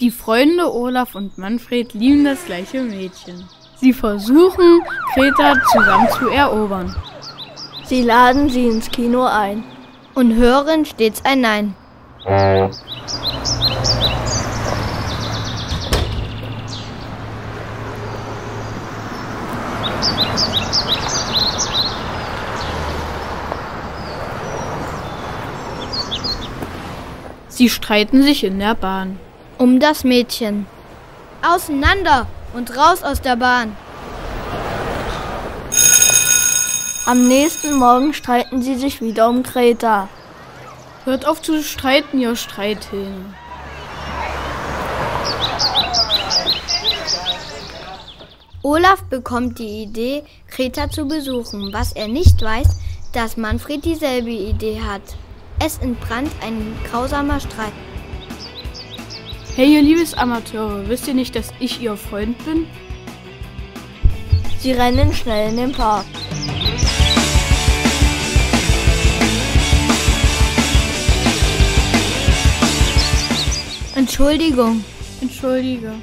Die Freunde Olaf und Manfred lieben das gleiche Mädchen. Sie versuchen, Greta zusammen zu erobern. Sie laden sie ins Kino ein und hören stets ein Nein. Sie streiten sich in der Bahn. Um das Mädchen. Auseinander und raus aus der Bahn. Am nächsten Morgen streiten sie sich wieder um Greta. Hört auf zu streiten, ihr Streithähne. Olaf bekommt die Idee, Greta zu besuchen, was er nicht weiß, dass Manfred dieselbe Idee hat. Es entbrannt ein grausamer Streit. Hey, ihr liebes Amateure, wisst ihr nicht, dass ich ihr Freund bin? Sie rennen schnell in den Park. Entschuldigung. Entschuldige.